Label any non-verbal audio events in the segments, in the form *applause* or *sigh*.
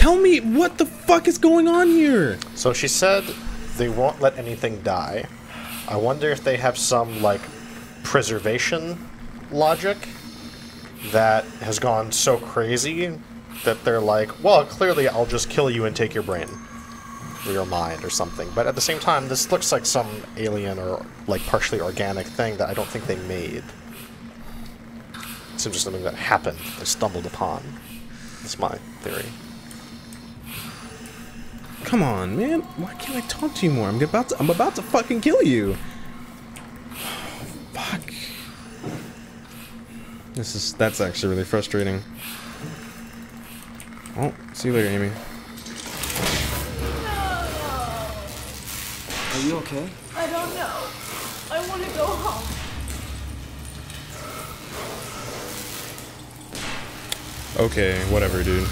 Tell me what the fuck is going on here. So she said they won't let anything die. I wonder if they have some, like, preservation logic that has gone so crazy that they're like, well, clearly I'll just kill you and take your brain or your mind or something. But at the same time, this looks like some alien or, like, partially organic thing that I don't think they made. It seems just something that happened, they stumbled upon. That's my theory. Come on, man. Why can't I talk to you more? I'm about to I'm about to fucking kill you. Oh, *sighs* Fuck. This is that's actually really frustrating. Oh, see you later, Amy. Are you okay? I don't know. I want to go home. Okay, whatever, dude.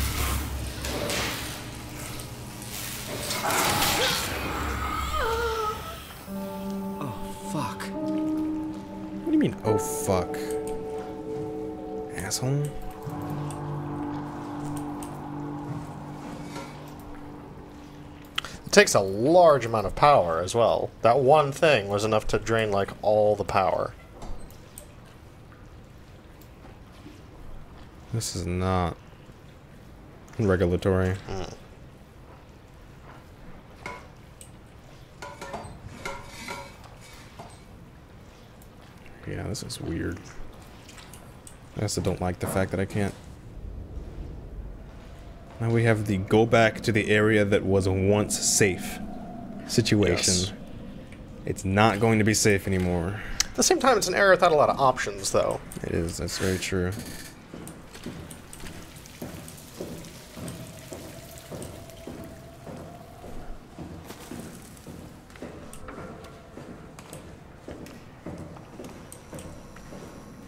Takes a large amount of power as well. That one thing was enough to drain, like, all the power. This is not regulatory. Hmm. Yeah, this is weird. I also don't like the fact that I can't. Now we have the go back to the area that was once safe situation. Yes. It's not going to be safe anymore. At the same time, it's an area without a lot of options, though. It is, that's very true.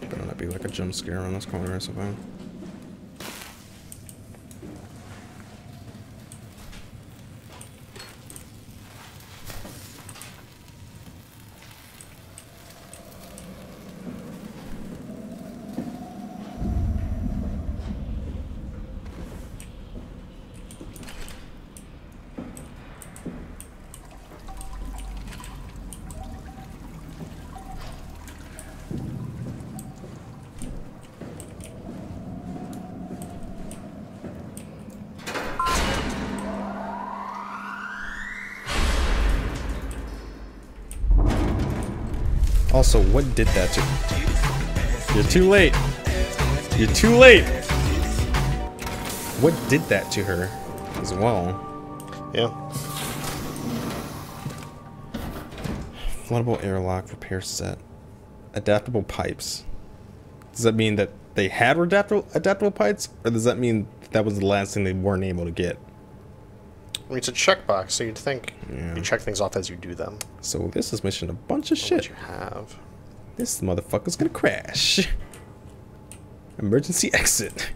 Better not be like a jump scare around this corner or something. Also, what did that to You're too late. You're too late. What did that to her as well? Yeah. Floodable airlock repair set. Adaptable pipes. Does that mean that they had adaptable adaptable pipes, or does that mean that was the last thing they weren't able to get? I mean, it's a checkbox, so you'd think Yeah. you check things off as you do them. So this is missing a bunch of What shit. you have. This motherfucker's gonna crash. *laughs* Emergency exit.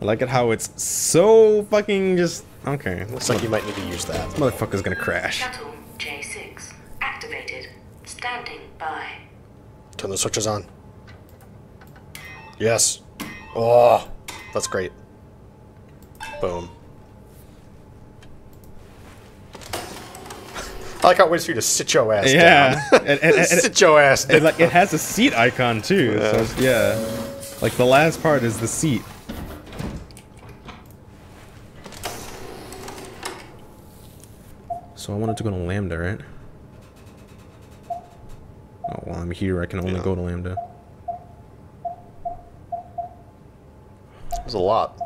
I like it how it's so fucking just okay. Looks like you might need to use that. This motherfucker's gonna crash. Shuttle J6 activated. Standing by. Turn the switches on. Yes. Oh, that's great. Boom. I like how it waits for you to sit your ass Yeah, down. and, and, and, *laughs* sit your ass down. and, like it has a seat icon too. So yeah, like the last part is the seat. So I wanted to go to Lambda, right? Oh well, I'm here. I can only Yeah. go to Lambda. There's a lot.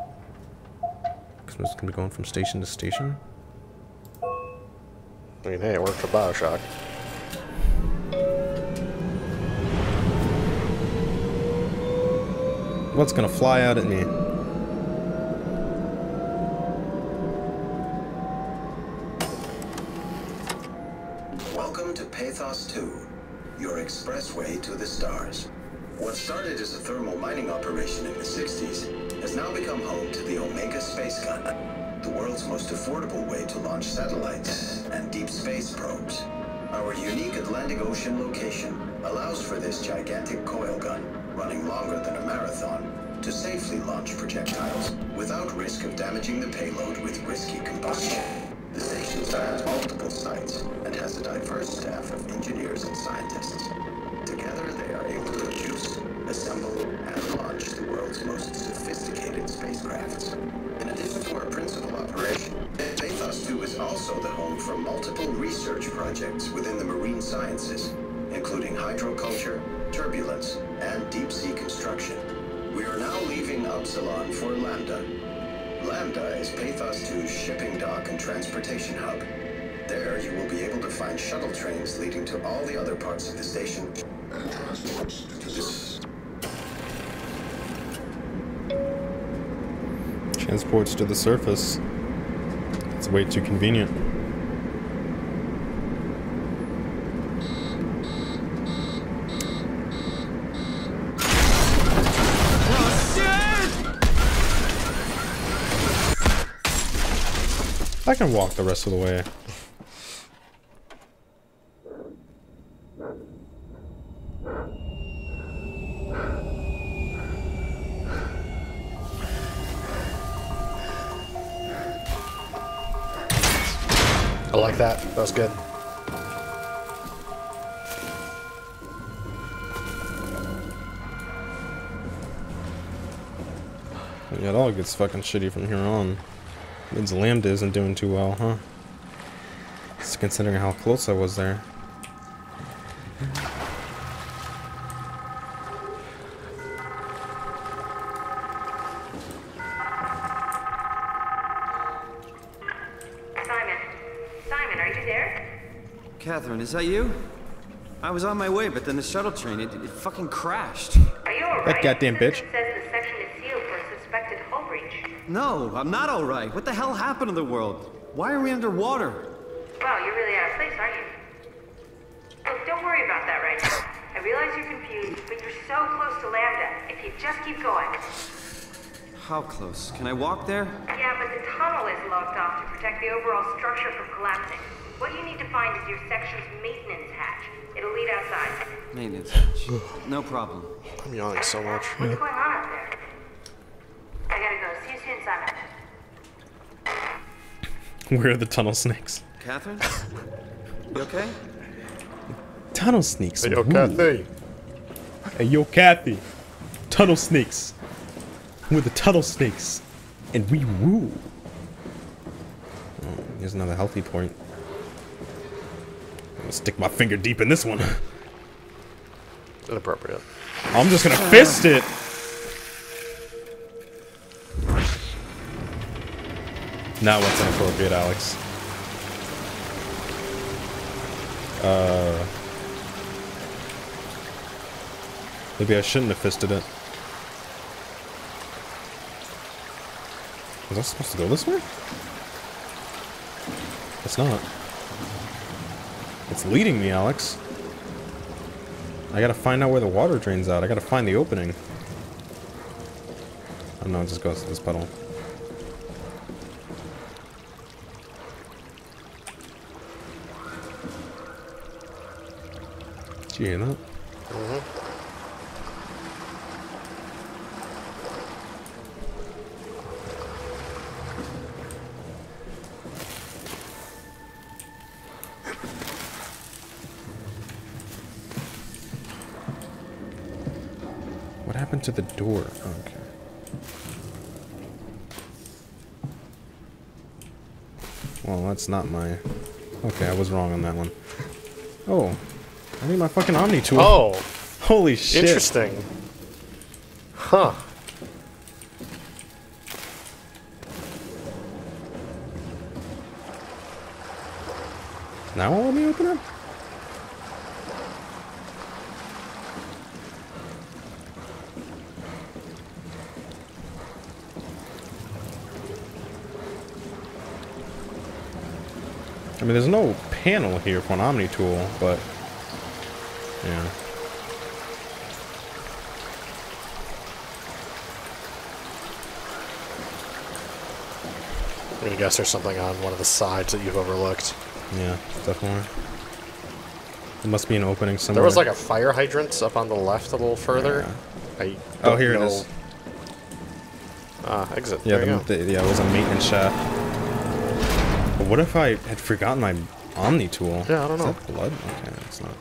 Because I'm just gonna be going from station to station. I mean, hey, it worked for Bioshock. What's gonna fly out at me? Welcome to Pathos 2, your expressway to the stars. What started as a thermal mining operation in the 60s has now become home to the Omega Space Gun, the world's most affordable way to launch satellites and deep space probes. Our unique Atlantic Ocean location allows for this gigantic coil gun, running longer than a marathon, to safely launch projectiles without risk of damaging the payload with risky combustion. The station spans multiple sites and has a diverse staff of engineers and scientists. Together, they are able to produce, assemble, and launch the world's most sophisticated spacecrafts. In addition to our principal also the home for multiple research projects within the marine sciences, including hydroculture, turbulence, and deep sea construction. We are now leaving Upsilon for Lambda. Lambda is Pathos 2's shipping dock and transportation hub. There, you will be able to find shuttle trains leading to all the other parts of the station. And transports to this Transports to the surface. Way too convenient. I can walk the rest of the way. That. That was good. Yeah, it all gets fucking shitty from here on. Means Lambda isn't doing too well, huh? Considering how close I was there. Simon. Simon, are you there? Catherine, is that you? I was on my way, but then the shuttle train, it, it fucking crashed. Are you alright? That goddamn bitch. says the section is sealed for a suspected hull breach. No, I'm not alright. What the hell happened to the world? Why are we underwater? Wow, you're really out of place, aren't you? Look, don't worry about that right now. I realize you're confused, but you're so close to Lambda. If you just keep going. How close? Can I walk there? Yeah, but the tunnel is locked off to protect the overall structure from collapsing. What you need to find is your section's maintenance hatch. It'll lead outside. Maintenance hatch. No problem. I'm yawning so much. What's going on up there? I gotta go. See you soon, Simon. Where are the tunnel snakes? Catherine? You okay? Tunnel snakes. Hey, yo, woo. Kathy. Hey, yo, Kathy. Tunnel snakes. We're the tunnel snakes. And we woo. Oh, hmm, here's another healthy point. Gonna stick my finger deep in this one. Inappropriate. I'm just gonna fist it. Now what's inappropriate, Alex? Uh, maybe I shouldn't have fisted it. Was I supposed to go this way? It's not. It's leading me, Alex. I gotta find out where the water drains out. I gotta find the opening. Oh no, it just goes to this puddle. Did you hear that? What to the door? Okay. Well, that's not my... Okay, I was wrong on that one. Oh. I need my fucking Omni tool. Oh, Holy shit. interesting. Huh. Now let me open it? I mean, there's no panel here for an Omni tool, but yeah. I'm gonna guess there's something on one of the sides that you've overlooked. Yeah, definitely. There must be an opening somewhere. There was like a fire hydrant up on the left a little further. I Oh, here it know- is. Ah, exit. Yeah, the, the, yeah, it was a maintenance shaft. What if I had forgotten my Omni tool? Yeah, I don't Is know. that blood? Okay, it's not.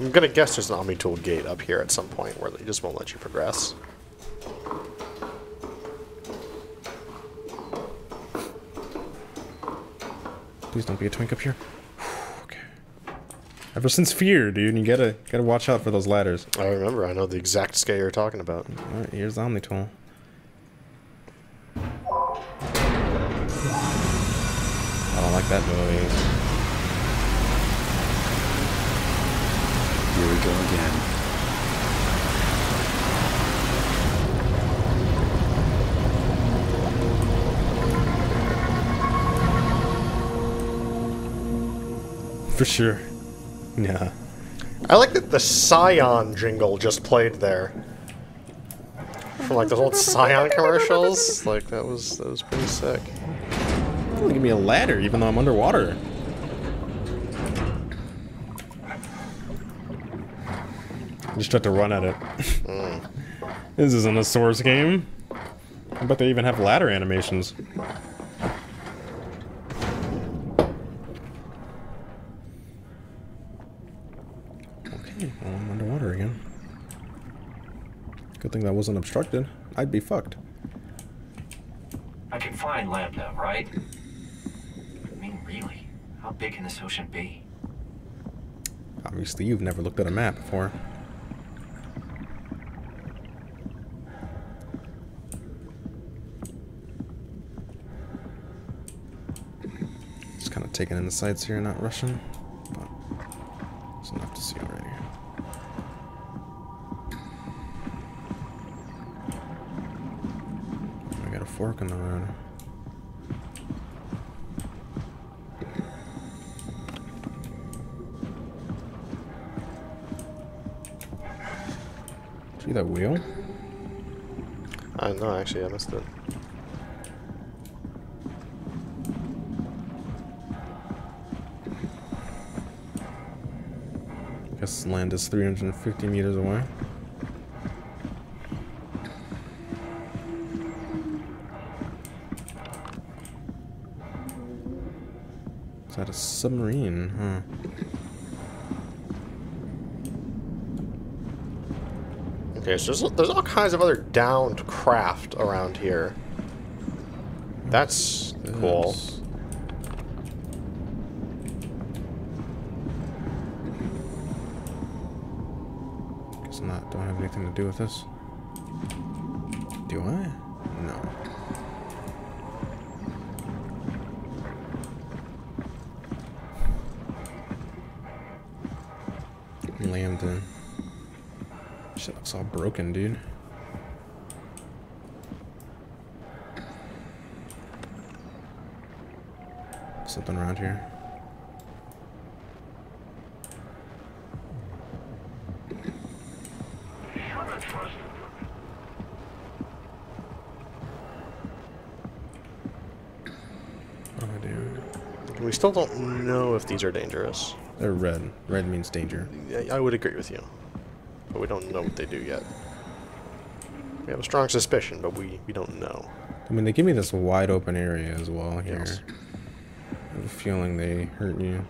I'm gonna guess there's an Omni Tool gate up here at some point where they just won't let you progress. Please don't be a twink up here. *sighs* okay. Ever since Fear, dude, you gotta gotta watch out for those ladders. I remember. I know the exact scale you're talking about. Alright, here's the Omni tool. That noise. Here we go again. For sure. Yeah. I like that the Scion jingle just played there. From like those old Scion commercials. Like that was that was pretty sick. Give me a ladder, even though I'm underwater. Just tried to run at it. *laughs* this isn't a Source game. I bet they even have ladder animations. Okay, well, I'm underwater again. Good thing that wasn't obstructed. I'd be fucked. I can find Lambda, right? How big can this ocean be? Obviously, you've never looked at a map before. Just kind of taking in the sights here, not rushing. See that wheel? Uh, I know actually I missed it. Guess land is 350 meters away. Is that a submarine? Huh. Okay, so there's, there's all kinds of other downed craft around here. That's cool. Guess not. Don't have anything to do with this. Do I? No. Lambda. Shit looks all broken, dude. Something around here. Oh. We still don't know if these are dangerous. They're red. Red means danger. I would agree with you. We don't know what they do yet. We have a strong suspicion, but we, we don't know. I mean, they give me this wide open area as well here. Yes. I have a feeling they hurt you.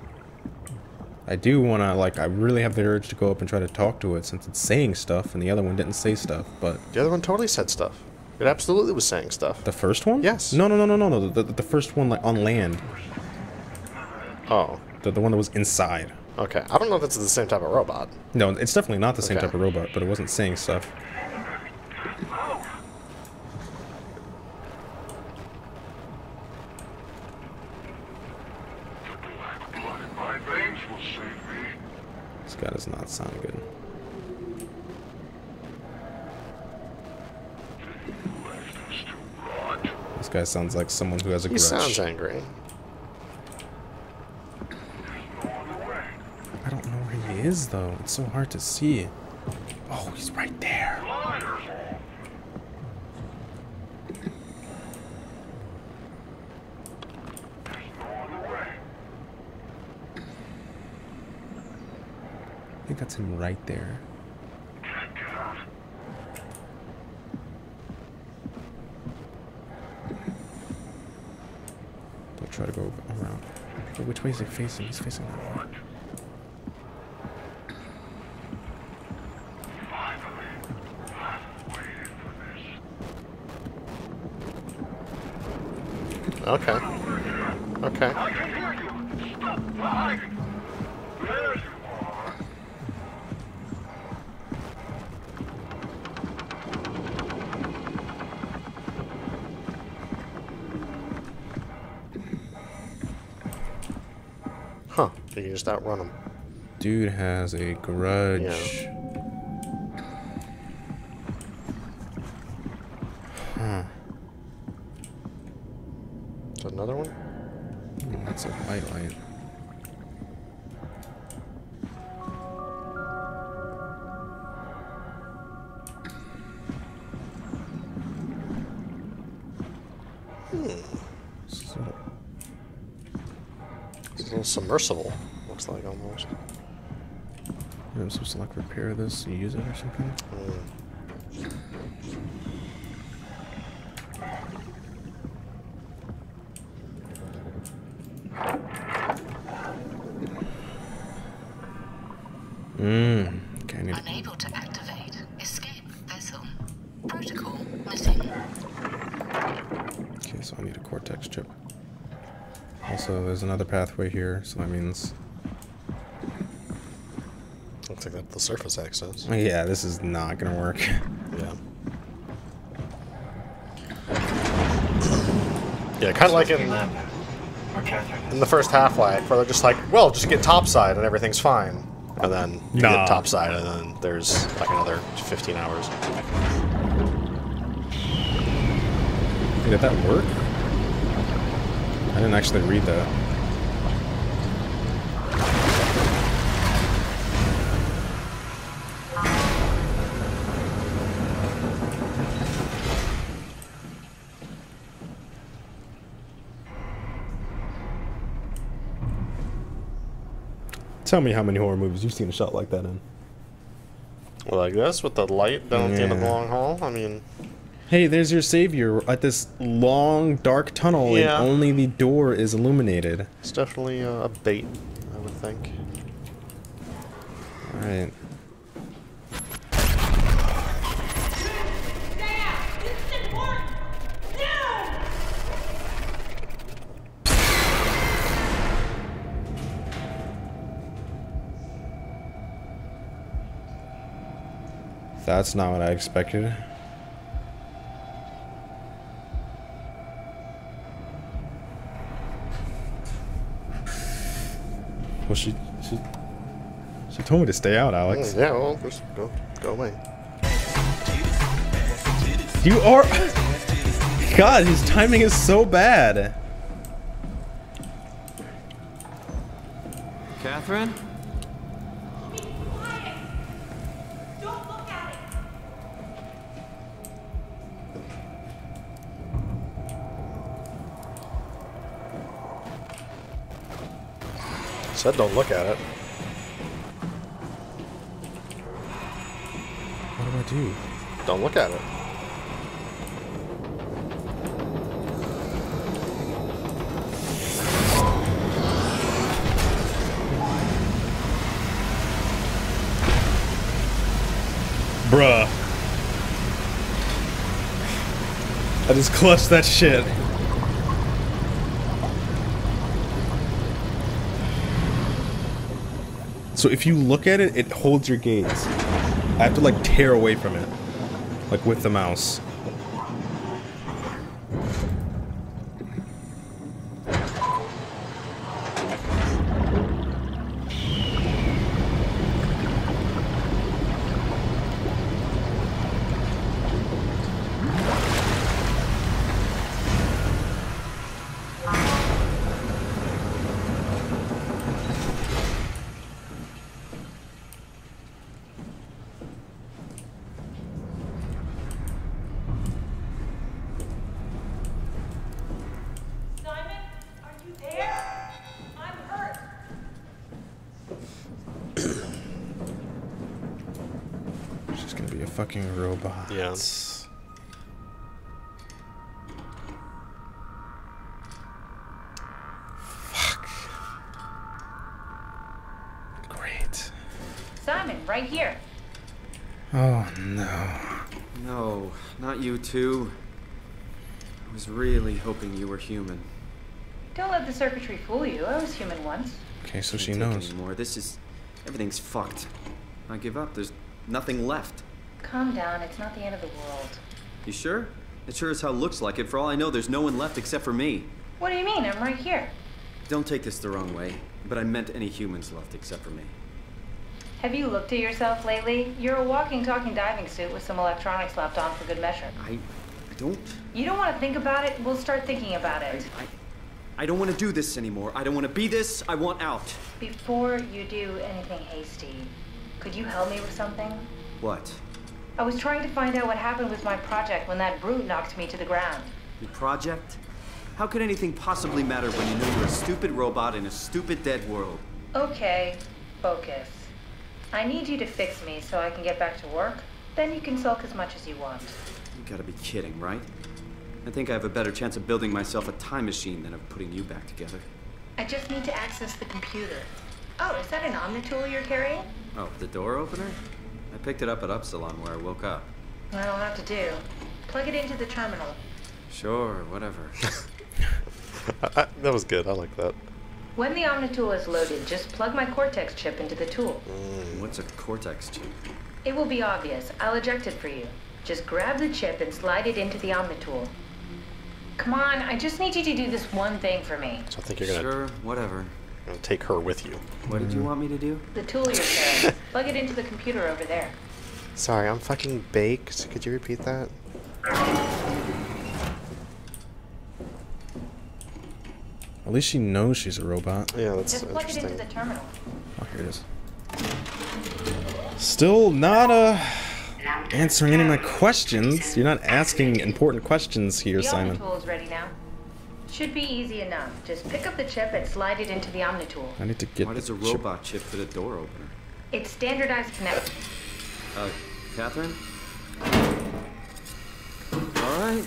I do want to, like, I really have the urge to go up and try to talk to it since it's saying stuff and the other one didn't say stuff, but... The other one totally said stuff. It absolutely was saying stuff. The first one? Yes. No, no, no, no, no, no. The, the, the first one, like, on land. Oh, The, the one that was inside. Okay. I don't know if it's the same type of robot. No, it's definitely not the same Okay. type of robot, but it wasn't saying stuff. My veins will save me. This guy does not sound good. Left is to rot. This guy sounds like someone who has a He grudge. sounds angry. is, though. It's so hard to see. Oh, he's right there. I think that's him right there. Don't try to go around. But which way is he facing? He's facing that way. Okay. Okay. I can hear you! Stop hiding! There you are! Huh. You just outrun them. Dude has a grudge. Yeah. Submersible. Looks like almost. I'm supposed to like repair this, use it or something? Hmm. Mmm. Okay, I need to Unable to activate. Escape vessel. Protocol missing. Okay, so I need a cortex chip. Also, there's here, so that means... Looks like that's the surface access. Yeah, this is not gonna work. *laughs* Yeah. Yeah, kind of like in, Lambda. Or Catherine. in the first Half-Life, where they're just like, well, just get topside and everything's fine. And then you Nah. get topside, and then there's like another 15 hours. Did that work? I didn't actually read that. Tell me how many horror movies you've seen a shot like that in. Well, like this, with the light down at the end of the long hall. I mean, Hey, there's your savior at this long, dark tunnel, Yeah. and only the door is illuminated. it's definitely uh, a bait, I would think. Alright. That's not what I expected. Well, she, she, she told me to stay out, Alex. Yeah, well, just go, go away. You are. *laughs* God, his timing is so bad. Catherine? Said don't look at it. What do I do? Don't look at it. Bruh. I just clutched that shit. So if you look at it, it holds your gaze. I have to like tear away from it. Like with the mouse. fucking robots. Yeah. Fuck. Great. Simon, right here. Oh, no. No, not you too. I was really hoping you were human. Don't let the circuitry fool you. I was human once. Okay, so she knows. Anymore. This is... Everything's fucked. I give up. There's nothing left. Calm down. It's not the end of the world. You sure? It sure as hell looks like it. For all I know, there's no one left except for me. What do you mean? I'm right here. Don't take this the wrong way, but I meant any humans left except for me. Have you looked at yourself lately? You're a walking, talking diving suit with some electronics slapped on for good measure. I, I don't. You don't want to think about it? We'll start thinking about it. I, I don't want to do this anymore. I don't want to be this. I want out. Before you do anything hasty, could you help me with something? What? I was trying to find out what happened with my project when that brute knocked me to the ground. Your project? How could anything possibly matter when you know you're a stupid robot in a stupid dead world? Okay, focus. I need you to fix me so I can get back to work. Then you can sulk as much as you want. You gotta be kidding, right? I think I have a better chance of building myself a time machine than of putting you back together. I just need to access the computer. Oh, is that an Omnitool you're carrying? Oh, the door opener? I picked it up at Upsilon where I woke up. That'll have to do. Plug it into the terminal. Sure, whatever. *laughs* I, I, that was good. I like that. When the Omnitool is loaded, just plug my Cortex chip into the tool. Mm, what's a Cortex chip? It will be obvious. I'll eject it for you. Just grab the chip and slide it into the Omnitool. Come on, I just need you to do this one thing for me. So I think you're gonna, Sure, whatever. Gonna take her with you. What did you want me to do? The tool you're carrying. *laughs* plug it into the computer over there. Sorry, I'm fucking baked. Could you repeat that? At least she knows she's a robot. Yeah, that's Just plug it into interesting. the terminal. Oh, here it is. Still not uh answering any of my questions. You're not asking important questions here, the Simon. Omnitool is ready now. Should be easy enough. Just pick up the chip and slide it into the Omnitool. I need to get Why the does a chip- robot chip fit a door opener? It's standardized connect. Uh, Catherine? Alright.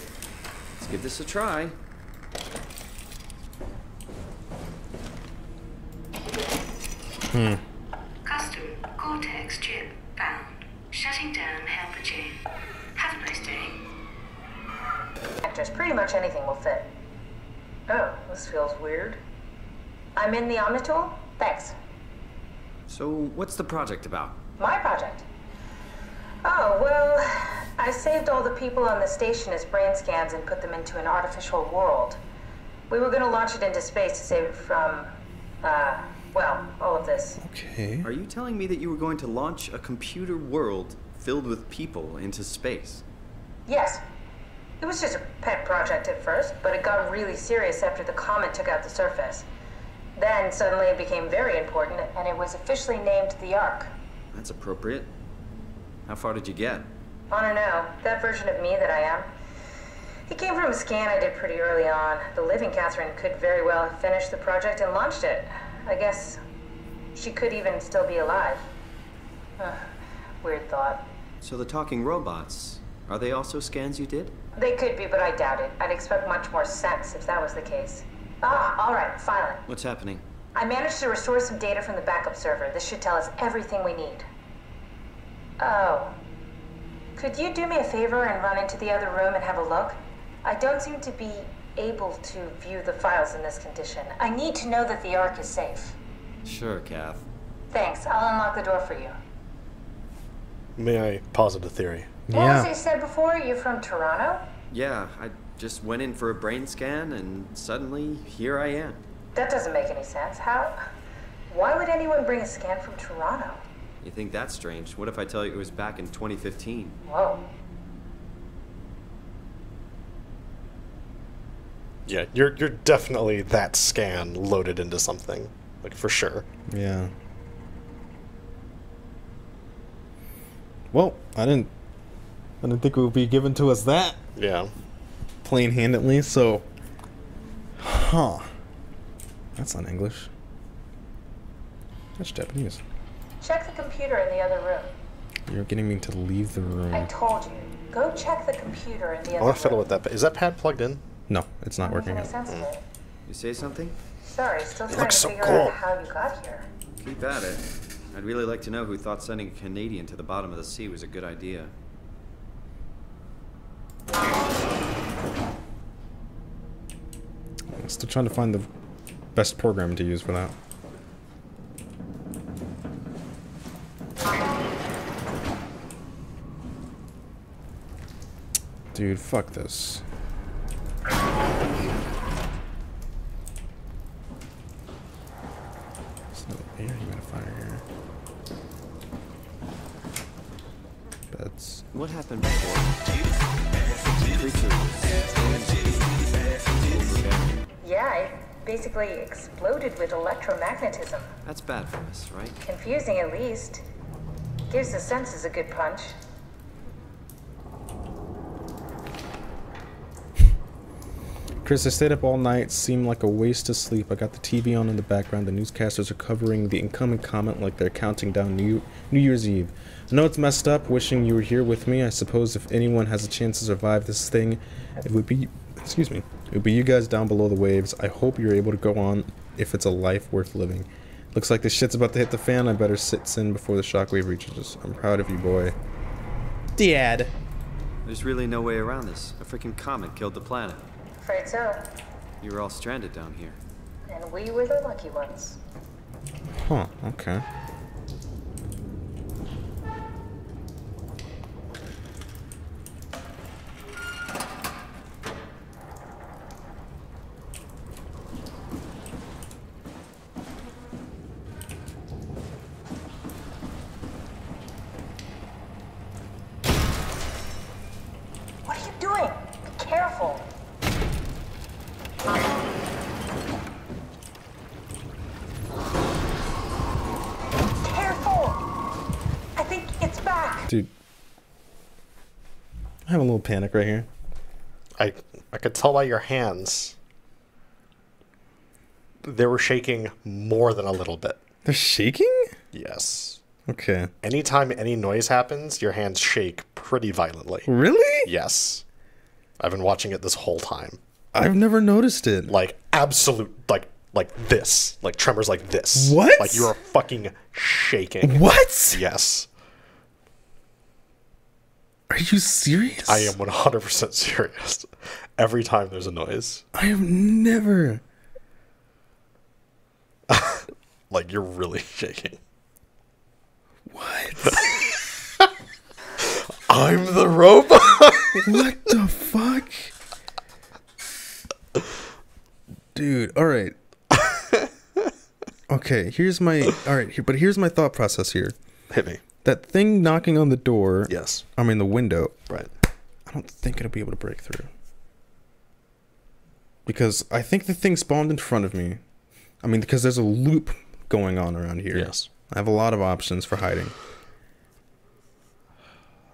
Let's give this a try. Hmm. Custom Cortex chip found. Shutting down helper chain. Have a nice day. Just pretty much anything will fit. Oh, this feels weird. I'm in the Omnitool? Thanks. So, what's the project about? My project. Oh, well, I saved all the people on the station as brain scans and put them into an artificial world. We were gonna launch it into space to save it from, uh, well, all of this. Okay. Are you telling me that you were going to launch a computer world filled with people into space? Yes. It was just a pet project at first, but it got really serious after the comet took out the surface. Then suddenly it became very important, and it was officially named the Ark. That's appropriate. How far did you get? I don't know, that version of me that I am. It came from a scan I did pretty early on. The living Catherine could very well have finished the project and launched it. I guess she could even still be alive. Weird thought. So, the talking robots, are they also scans you did? They could be, but I doubt it. I'd expect much more sense if that was the case. Ah, all right, finally. What's happening? I managed to restore some data from the backup server. This should tell us everything we need. Oh. Could you do me a favor and run into the other room and have a look? I don't seem to be able to view the files in this condition. I need to know that the Ark is safe. Sure, Kath. Thanks. I'll unlock the door for you. May I posit a theory? What was it said before? You're from Toronto? Yeah, I just went in for a brain scan and suddenly here I am. That doesn't make any sense. How? Why would anyone bring a scan from Toronto? You think that's strange? What if I tell you it was back in 2015? Whoa. Yeah, you're you're definitely that scan loaded into something, like for sure. Yeah. Well, I didn't. I didn't think it would be given to us that Yeah. plain-handedly. So, huh? That's not English. That's Japanese. Check the computer in the other room. You're getting me to leave the room. I told you. Go check the computer in the other I other want to fiddle room. with that. Is that pad plugged in? No, it's not working. make any sense to me. You say something? Sorry, still It trying looks to so figure cool. out how you got here. Keep at it. I'd really like to know who thought sending a Canadian to the bottom of the sea was a good idea. I'm still trying to find the best program to use for that. Dude, fuck this. There's no air humidifier here. Beds. What happened before? Creature Yeah, it basically exploded with electromagnetism. That's bad for us, right? Confusing at least. Gives the senses a good punch. Chris, I stayed up all night. Seemed like a waste of sleep. I got the TV on in the background. The newscasters are covering the incoming comment like they're counting down New New Year's Eve. I know it's messed up. Wishing you were here with me. I suppose if anyone has a chance to survive this thing, it would be, excuse me, it would be you guys down below the waves. I hope you're able to go on if it's a life worth living. Looks like this shit's about to hit the fan. I better sit in before the shockwave reaches us. I'm proud of you, boy. Dad. There's really no way around this. A freaking comet killed the planet. Afraid so. You were all stranded down here. And we were the lucky ones. Huh. Okay. What are you doing? Be careful. Careful! I think it's back. Dude. I have a little panic right here. I I could tell by your hands. They were shaking more than a little bit. They're shaking? Yes. Okay. Anytime any noise happens, your hands shake pretty violently. Really? Yes. I've been watching it this whole time. I've never noticed it. Like absolute like like this. Like tremors like this. What? Like you are fucking shaking. What? Yes. Are you serious? I am 100% serious. Every time there's a noise. I have never. *laughs* Like you're really *laughs* shaking. What? *laughs* I'm the robot. what the fuck? Dude, all right. Okay, here's my all right, here, but here's my thought process here. Hit me. That thing knocking on the door, Yes. I mean the window. Right. I don't think it'll be able to break through. Because I think the thing spawned in front of me. I mean, because there's a loop going on around here. Yes. I have a lot of options for hiding.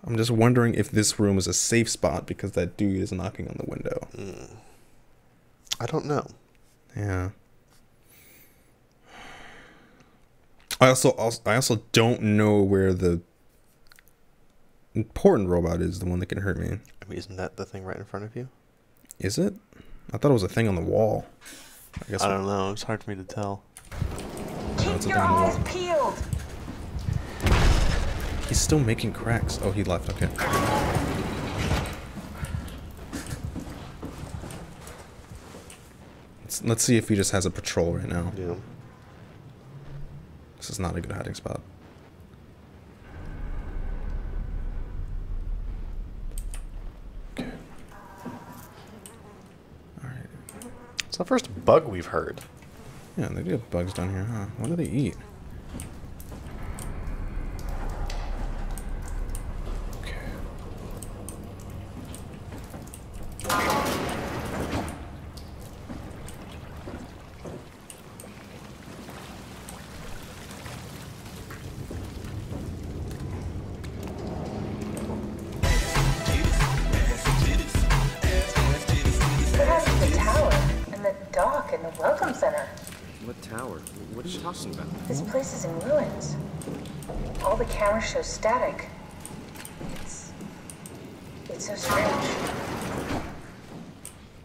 I'm just wondering if this room is a safe spot because that dude is knocking on the window. Mm. I don't know. Yeah. I also, also I also don't know where the important robot is, the one that can hurt me. I mean, isn't that the thing right in front of you? Is it? I thought it was a thing on the wall. I guess I don't know. It's hard for me to tell. Keep it's a your eyes peeled. he's still making cracks. Oh, he left. Okay. Let's, let's see if he just has a patrol right now. Yeah. This is not a good hiding spot. Okay. Alright. It's the first bug we've heard. Yeah, they do have bugs down here, huh? What do they eat?